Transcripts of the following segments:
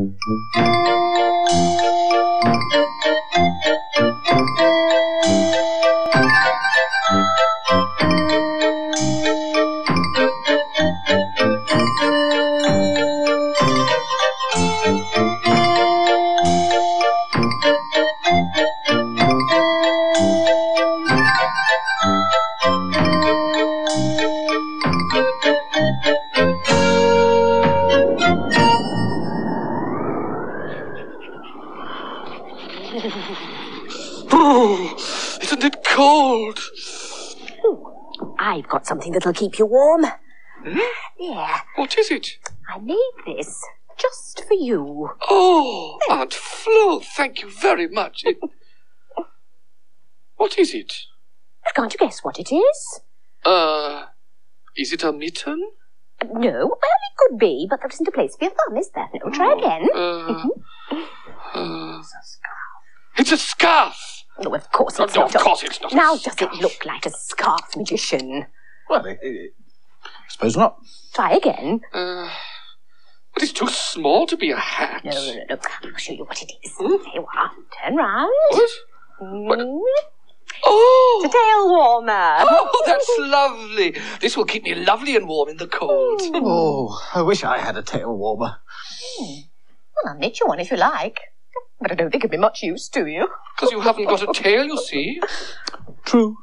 Oh, cold? I've got something that'll keep you warm. Hmm? Yeah, What is it? I made this just for you. Oh, Aunt Flo, thank you very much. It... What is it? Can't you guess what it is? Uh, is it a mitten? No, well, it could be, but there isn't a place for your thumb, is there? No, try again. Uh, uh, it's a scarf. it's a scarf. No, of course Oh, it's no, not. of course it's not Now, does it look like a scarf, magician? Well, I, I suppose not. Try again. Uh, but it's too small to be a hat. No, no, no, no. I'll show you what it is. Hmm? There you are. Turn round. What? Mm. Oh! It's a tail warmer. Oh, that's lovely. This will keep me lovely and warm in the cold. Oh, I wish I had a tail warmer. Well, I'll knit you one if you like. But I don't think it'd be much use to you. Because you haven't got a tail, you see. True.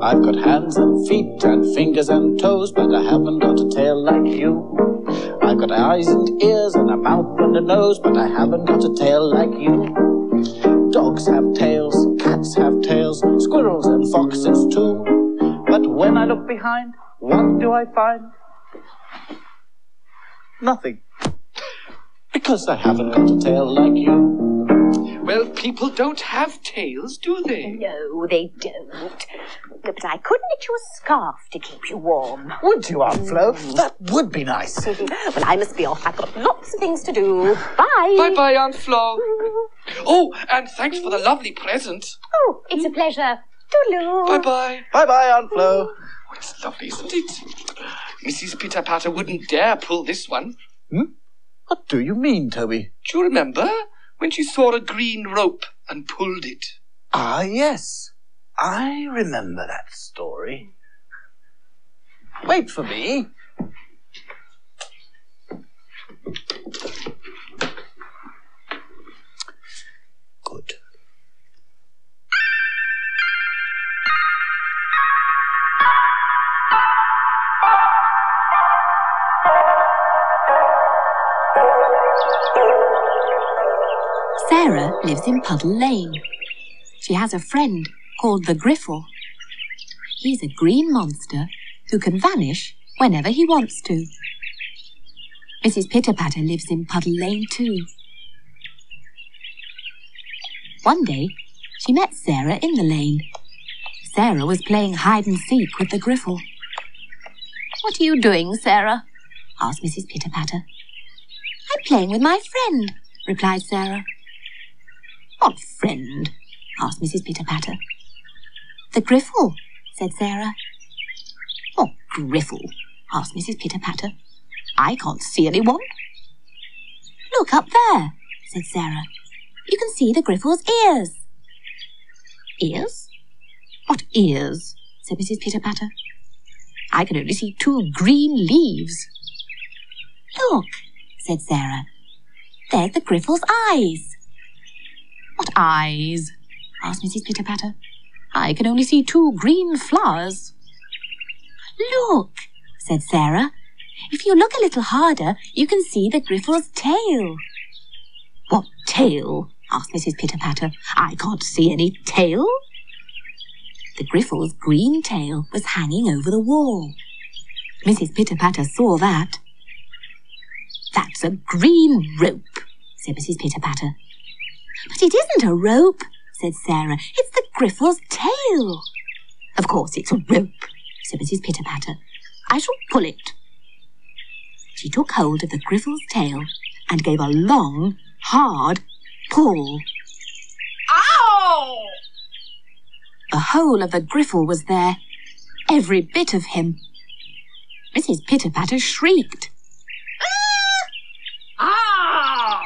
I've got hands and feet and fingers and toes, but I haven't got a tail like you. I've got eyes and ears and a mouth and a nose, but I haven't got a tail like you. Dogs have tails, cats have tails, squirrels and foxes too. But when I look behind, what do I find? Nothing. Because I haven't got a tail like you. Well, people don't have tails, do they? No, they don't. But I could knit you a scarf to keep you warm. Would you, Aunt Flo? That would be nice. well, I must be off. I've got lots of things to do. Bye. Bye bye, Aunt Flo. Oh, and thanks for the lovely present. Oh, it's a pleasure. Toodaloo. Bye bye. Bye bye, Aunt Flo. Oh, it's lovely, isn't it? Mrs. Pitter Patter wouldn't dare pull this one. What do you mean, Toby? Do you remember when she saw a green rope and pulled it? Ah, yes. I remember that story. Wait for me. Good. Sarah lives in Puddle Lane. She has a friend called the Griffle. He's a green monster who can vanish whenever he wants to. Mrs. Pitterpatter lives in Puddle Lane too. One day, she met Sarah in the lane. Sarah was playing hide and seek with the Griffle. What are you doing, Sarah? asked Mrs. Pitterpatter. I'm playing with my friend, replied Sarah. Friend? asked Mrs. Pitterpatter. The Griffle, said Sarah. What Griffle? asked Mrs. Pitterpatter. I can't see anyone. Look up there, said Sarah. You can see the Griffle's ears. Ears? What ears? said Mrs. Pitterpatter. I can only see two green leaves. Look, said Sarah. There's the Griffle's eyes. What eyes? asked Mrs. Pitterpatter. I can only see two green flowers. Look, said Sarah. If you look a little harder, you can see the Griffle's tail. What tail? asked Mrs. Pitterpatter. I can't see any tail. The Griffle's green tail was hanging over the wall. Mrs. Pitterpatter saw that. That's a green rope, said Mrs. Pitterpatter. But it isn't a rope, said Sarah. It's the Griffle's tail. Of course it's a rope, said Mrs. Pitterpatter. I shall pull it. She took hold of the Griffle's tail and gave a long, hard pull. Ow! The whole of the Griffle was there, every bit of him. Mrs. Pitter Patter shrieked. Ah!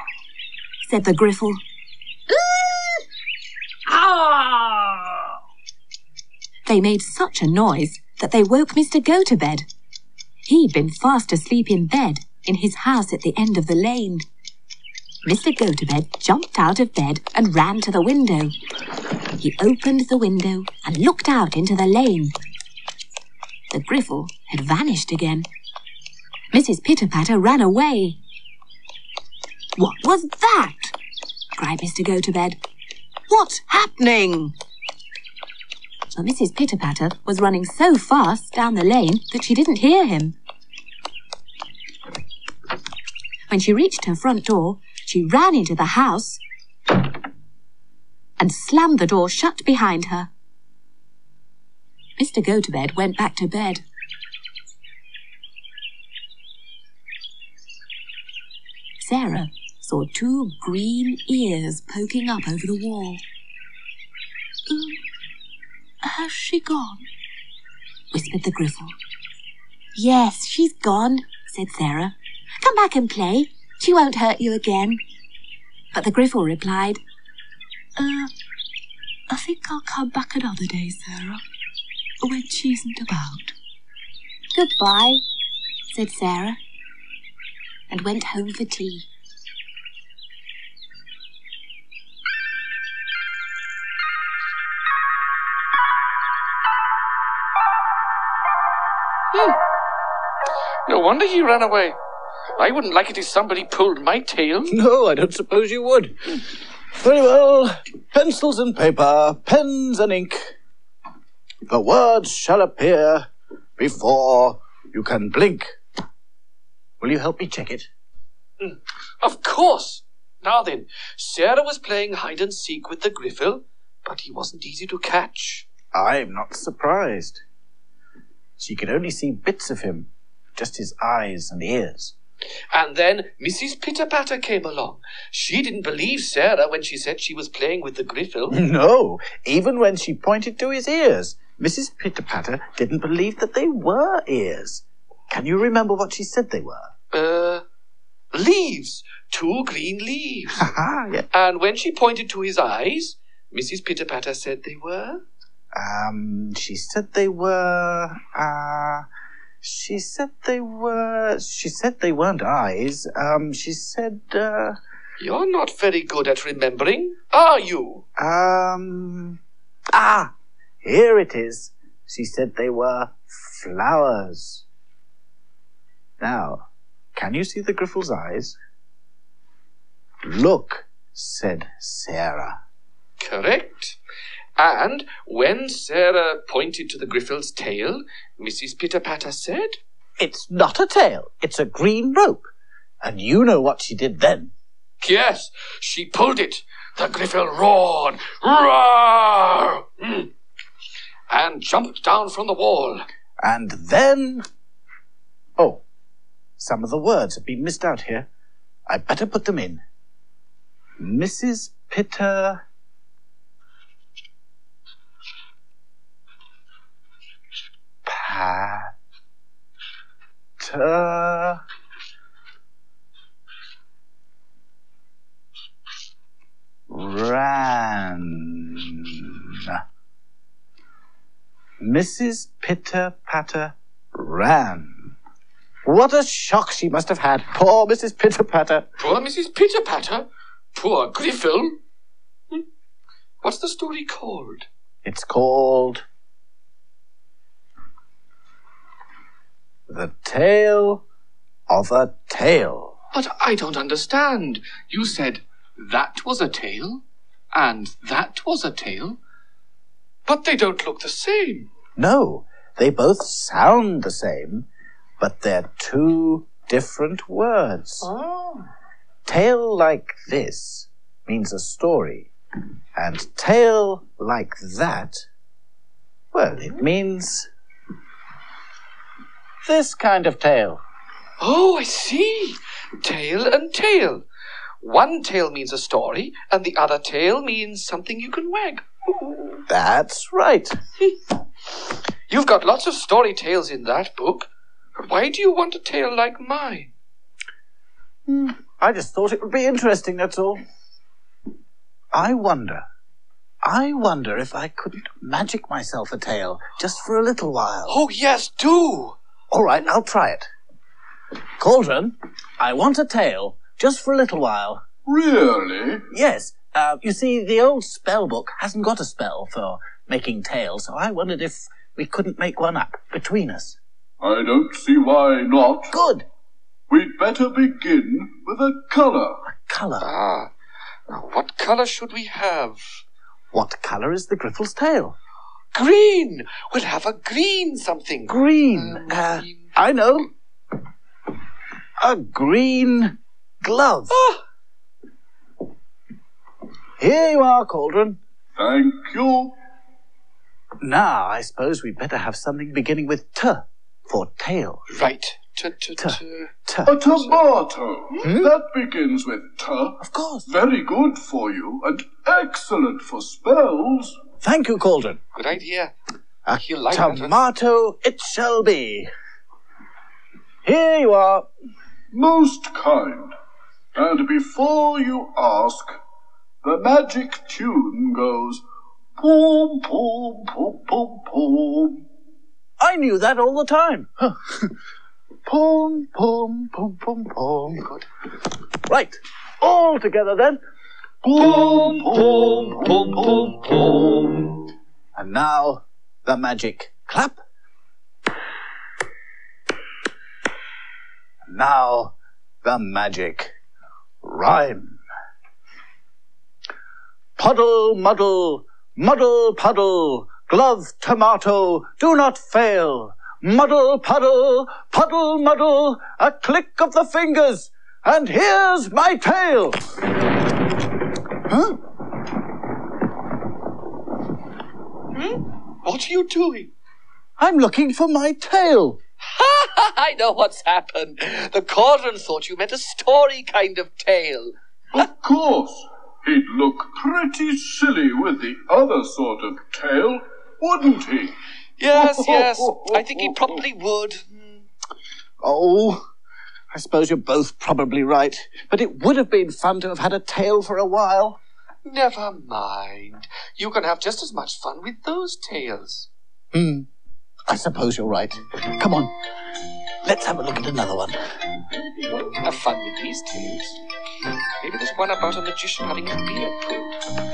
Said the Griffle. Ah! They made such a noise that they woke Mr. Gotobed. He'd been fast asleep in bed in his house at the end of the lane. Mr. Gotobed jumped out of bed and ran to the window. He opened the window and looked out into the lane. The Griffle had vanished again. Mrs. Pitter Patter ran away. What was that? cried Mr. Gotobed. What's happening? But Mrs. Pitter Patter was running so fast down the lane that she didn't hear him. When she reached her front door, she ran into the house and slammed the door shut behind her. Mr. Gotobed went back to bed. Sarah saw two green ears poking up over the wall. Has she gone? whispered the Griffle. Yes, she's gone, said Sarah. Come back and play. She won't hurt you again. But the Griffle replied, Uh, I think I'll come back another day, Sarah, when she isn't about. Goodbye, said Sarah, and went home for tea. Hmm. No wonder he ran away. I wouldn't like it if somebody pulled my tail. No, I don't suppose you would. Very well. Pencils and paper, pens and ink. The words shall appear before you can blink. Will you help me check it? Hmm. Of course. Now then, Sarah was playing hide and seek with the Griffle, but he wasn't easy to catch. I'm not surprised. She could only see bits of him, just his eyes and ears. And then Mrs. Pitter Patter came along. She didn't believe Sarah when she said she was playing with the Griffle. No, even when she pointed to his ears, Mrs. Pitter Patter didn't believe that they were ears. Can you remember what she said they were? Uh, leaves. Two green leaves. Yeah. and when she pointed to his eyes, Mrs. Pitter Patter said they were. Um, she said they were, uh, she said they were, she said they weren't eyes. Um, she said, uh, You're not very good at remembering, are you? um, ah, here it is. She said they were flowers. Now, can you see the Griffle's eyes? Look, said Sarah. Correct. And when Sarah pointed to the Griffle's tail, Mrs. Pitter Patter said, It's not a tail, it's a green rope. And you know what she did then. Yes, she pulled it. The Griffle roared, roar, Mm. and jumped down from the wall. And then. Oh, some of the words have been missed out here. I'd better put them in. Mrs. Pitter. Patter. Ran. Mrs. Pitter Patter ran. What a shock she must have had, poor Mrs. Pitter Patter. Poor Mrs. Pitter Patter. Poor Griffle. Hmm. What's the story called? It's called The Tale of a Tail. But I don't understand. You said that was a tail, and that was a tail. But they don't look the same. No, they both sound the same, but they're two different words. Oh. Tale like this means a story, and tail like that, well, it means this kind of tail. Oh, I see. Tail and tail. One tale means a story, and the other tail means something you can wag. Ooh. That's right. You've got lots of story tales in that book. Why do you want a tail like mine? Hmm, I just thought it would be interesting, that's all. I wonder. I wonder if I couldn't magic myself a tail just for a little while. Oh, yes, do! All right, I'll try it. Cauldron, I want a tail just for a little while. Really? Yes, uh, you see, the old spell book hasn't got a spell for making tails, so I wondered if we couldn't make one up between us. I don't see why not. Good. We'd better begin with a color. A colour. Ah, now what color should we have? What colour is the Griffle's tail? Green! We'll have a green something. Green. Uh, Uh, green. I know. A green glove. Ah, Here you are, Cauldron. Thank you. Now, I suppose we'd better have something beginning with T for tail. right. T t T. t. T. A tomato. Hmm? That begins with T. Of course. Very good for you and excellent for spells. Thank you, Cauldron. Good idea. A You like tomato it shall be. Here you are. Most kind. And before you ask, the magic tune goes boom, boom, boom, boom, boom. I knew that all the time. Huh. Pom, pom, pom, pom, pom. Good. Right. All together then. Boom, boom, boom, boom, boom. And now the magic clap. And now the magic rhyme. Puddle, muddle, muddle, puddle, glove, tomato, do not fail. Muddle, puddle, puddle, muddle, a click of the fingers, and here's my tail. Huh? What are you doing? I'm looking for my tail. Ha! I know what's happened. The cauldron thought you meant a story kind of tale. Of course, he'd look pretty silly with the other sort of tail, wouldn't he? Yes, yes. I think he probably would. Hmm. Oh, I suppose you're both probably right. But it would have been fun to have had a tail for a while. Never mind. You can have just as much fun with those tales. Hmm. I suppose you're right. Come on. Let's have a look at another one. Have fun with these tales. Maybe there's one about a magician having his beard pulled.